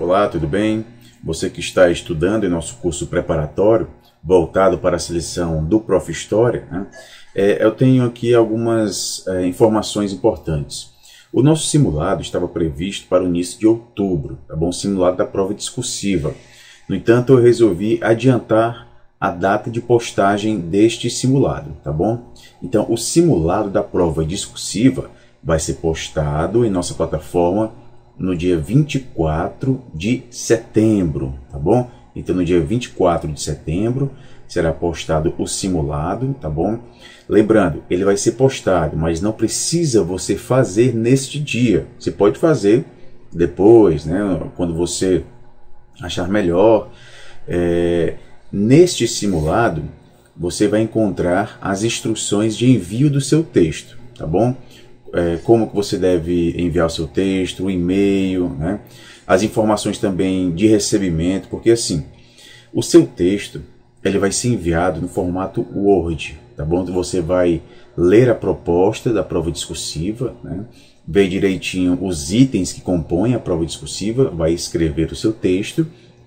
Olá, tudo bem? Você que está estudando em nosso curso preparatório, voltado para a seleção do Prof. História, né? é, eu tenho aqui algumas é, informações importantes. O nosso simulado estava previsto para o início de outubro, tá bom? Simulado da prova discursiva. No entanto, eu resolvi adiantar a data de postagem deste simulado, tá bom? Então, o simulado da prova discursiva vai ser postado em nossa plataforma no dia 24 de setembro, tá bom? Então, no dia 24 de setembro será postado o simulado, tá bom? Lembrando, ele vai ser postado, mas não precisa você fazer neste dia. Você pode fazer depois, né? Quando você achar melhor. É, neste simulado, você vai encontrar as instruções de envio do seu texto, tá bom? É, como que você deve enviar o seu texto, o e-mail, né? as informações também de recebimento, porque assim, o seu texto ele vai ser enviado no formato Word, tá bom? Então você vai ler a proposta da prova discursiva, né? ver direitinho os itens que compõem a prova discursiva, vai escrever o seu texto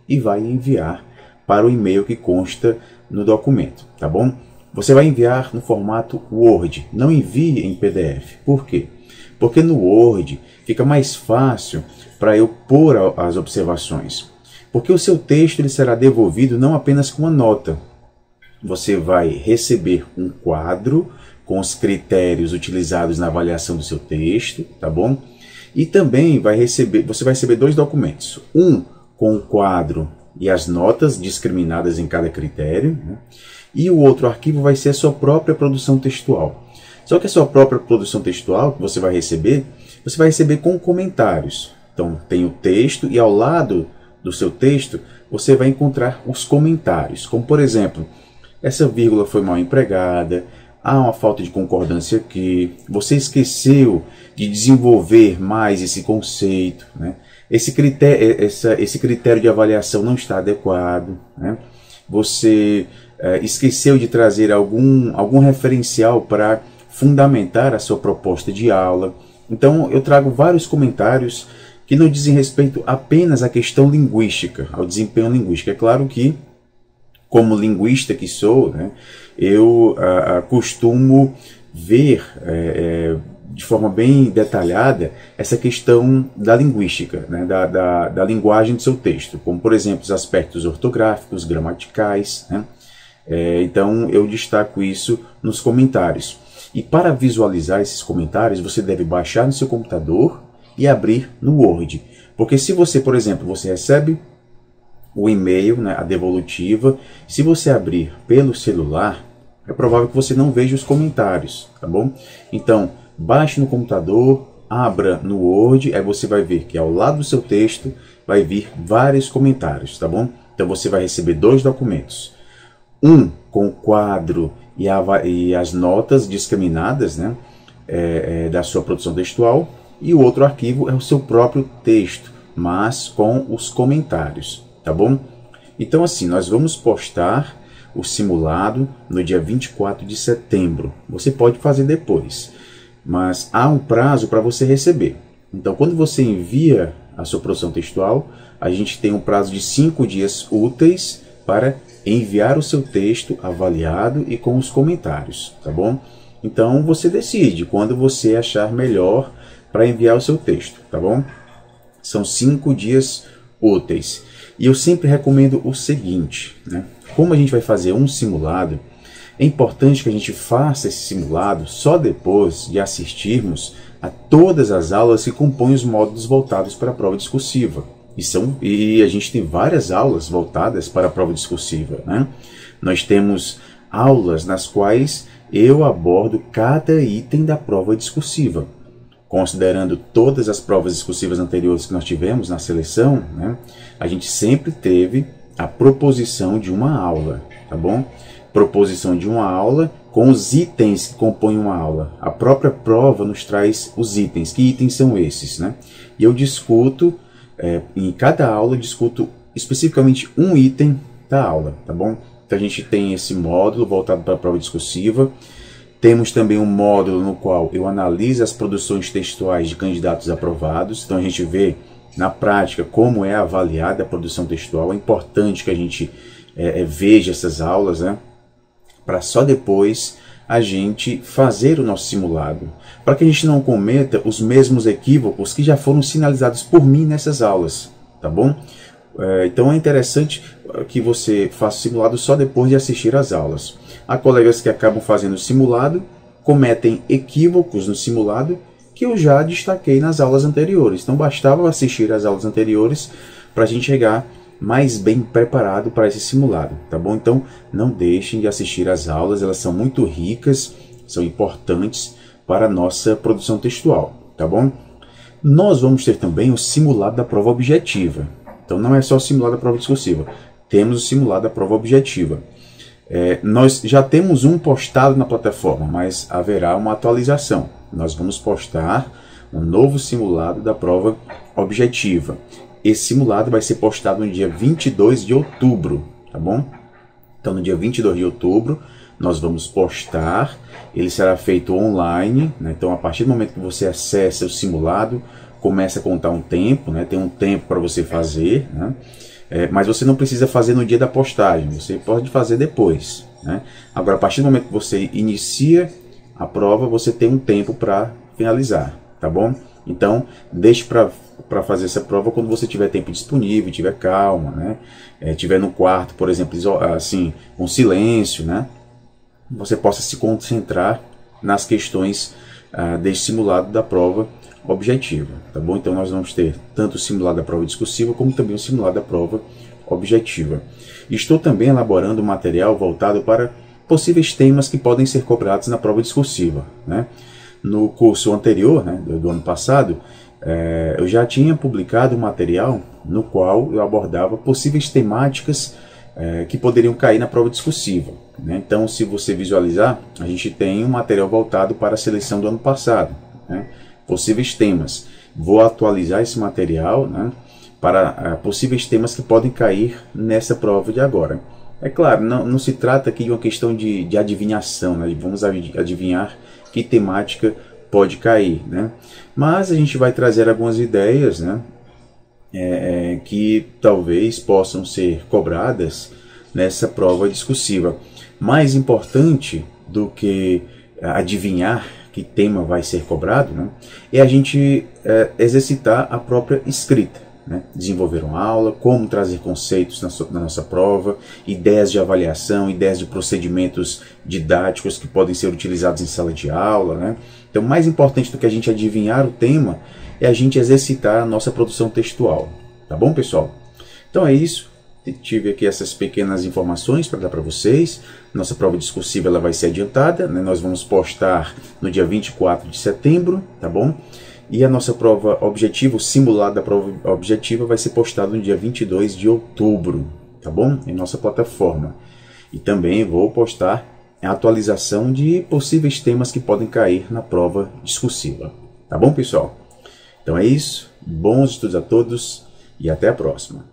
e vai enviar para o e-mail que consta no documento, tá bom? Você vai enviar no formato Word, não envie em PDF. Por quê? Porque no Word fica mais fácil para eu pôr as observações. Porque o seu texto ele será devolvido não apenas com uma nota. Você vai receber um quadro com os critérios utilizados na avaliação do seu texto, tá bom? E também vai receber, você vai receber dois documentos. Um com o quadro e as notas discriminadas em cada critério, né? e o outro arquivo vai ser a sua própria produção textual. Só que a sua própria produção textual que você vai receber, você vai receber com comentários. Então tem o texto e ao lado do seu texto você vai encontrar os comentários, como por exemplo, essa vírgula foi mal empregada, há uma falta de concordância aqui, você esqueceu de desenvolver mais esse conceito, né? Esse, critério, essa, esse critério de avaliação não está adequado, né? você é, esqueceu de trazer algum, algum referencial para fundamentar a sua proposta de aula. Então eu trago vários comentários que não dizem respeito apenas à questão linguística, ao desempenho linguístico. É claro que, como linguista que sou, né, eu a, a, costumo ver é, é, de forma bem detalhada essa questão da linguística, né, da, da, da, linguagem do seu texto, como, por exemplo, os aspectos ortográficos, gramaticais. Né, é, então, eu destaco isso nos comentários. E para visualizar esses comentários, você deve baixar no seu computador e abrir no Word. Porque se você, por exemplo, você recebe o e-mail, né, a devolutiva, se você abrir pelo celular, é provável que você não veja os comentários, tá bom? Então, baixe no computador, abra no Word, aí você vai ver que ao lado do seu texto vai vir vários comentários, tá bom? Então você vai receber dois documentos. Um com o quadro e, a, e as notas discriminadas né, é, é, da sua produção textual, e o outro arquivo é o seu próprio texto, mas com os comentários, tá bom? Então assim, nós vamos postar o simulado no dia 24 de setembro. Você pode fazer depois, mas há um prazo para você receber. Então, quando você envia a sua produção textual, a gente tem um prazo de cinco dias úteis para enviar o seu texto avaliado e com os comentários, tá bom? Então você decide quando você achar melhor para enviar o seu texto, tá bom? São cinco dias úteis. E eu sempre recomendo o seguinte, né? Como a gente vai fazer um simulado, é importante que a gente faça esse simulado só depois de assistirmos a todas as aulas que compõem os módulos voltados para a prova discursiva. E, são, e a gente tem várias aulas voltadas para a prova discursiva. Né? Nós temos aulas nas quais eu abordo cada item da prova discursiva considerando todas as provas discursivas anteriores que nós tivemos na seleção, né, a gente sempre teve a proposição de uma aula, tá bom? Proposição de uma aula com os itens que compõem uma aula. A própria prova nos traz os itens. Que itens são esses, né? E eu discuto, é, em cada aula, discuto especificamente um item da aula, tá bom? Então a gente tem esse módulo voltado para a prova discursiva, temos também um módulo no qual eu analiso as produções textuais de candidatos aprovados. Então a gente vê na prática como é avaliada a produção textual. É importante que a gente é, é, veja essas aulas, né? Para só depois a gente fazer o nosso simulado, para que a gente não cometa os mesmos equívocos que já foram sinalizados por mim nessas aulas, tá bom? É, então é interessante que você faça o simulado só depois de assistir às aulas. Há colegas que acabam fazendo o simulado, cometem equívocos no simulado que eu já destaquei nas aulas anteriores. Então bastava assistir às aulas anteriores para a gente chegar mais bem preparado para esse simulado, tá bom? Então não deixem de assistir às aulas, elas são muito ricas, são importantes para a nossa produção textual, tá bom? Nós vamos ter também o simulado da prova objetiva. Então não é só o simulado da prova discursiva, temos o simulado da prova objetiva. É, nós já temos um postado na plataforma, mas haverá uma atualização. Nós vamos postar um novo simulado da prova objetiva. Esse simulado vai ser postado no dia 22 de outubro, tá bom? Então, no dia 22 de outubro, nós vamos postar. Ele será feito online, né? então a partir do momento que você acessa o simulado, começa a contar um tempo, né? tem um tempo para você fazer, né? É, mas você não precisa fazer no dia da postagem, você pode fazer depois. Né? Agora, a partir do momento que você inicia a prova, você tem um tempo para finalizar, tá bom? Então, deixe para fazer essa prova quando você tiver tempo disponível, tiver calma, né? É, tiver no quarto, por exemplo, assim, com silêncio, né? Você possa se concentrar nas questões ah, deste simulado da prova objetiva, tá bom? Então nós vamos ter tanto o simulado da prova discursiva como também o simulado da prova objetiva. Estou também elaborando um material voltado para possíveis temas que podem ser cobrados na prova discursiva, né? no curso anterior, né, do, ano passado, é, eu já tinha publicado um material no qual eu abordava possíveis temáticas é, que poderiam cair na prova discursiva. Né? Então, se você visualizar, a gente tem um material voltado para a seleção do ano passado, né? possíveis temas. Vou atualizar esse material né, para é, possíveis temas que podem cair nessa prova de agora. É claro, não, não se trata aqui de uma questão de, de adivinhação, né? vamos adivinhar que temática pode cair, né? Mas a gente vai trazer algumas ideias, né? É, é, que talvez possam ser cobradas nessa prova discursiva. Mais importante do que adivinhar que tema vai ser cobrado, né, é a gente é, exercitar a própria escrita. Né? Desenvolver uma aula, como trazer conceitos na, na, nossa prova, ideias de avaliação, ideias de procedimentos didáticos que podem ser utilizados em sala de aula. Né? Então, mais importante do que a gente adivinhar o tema é a gente exercitar a nossa produção textual. Tá bom, pessoal? Então é isso. Tive aqui essas pequenas informações para dar para vocês. Nossa prova discursiva ela vai ser adiantada. Né? Nós vamos postar no dia 24 de setembro, tá bom? E a nossa prova objetiva, o simulado da prova objetiva, vai ser postado no dia 22 de outubro, tá bom? Em nossa plataforma. E também vou postar a atualização de possíveis temas que podem cair na prova discursiva. Tá bom, pessoal? Então é isso. Bons estudos a todos e até a próxima.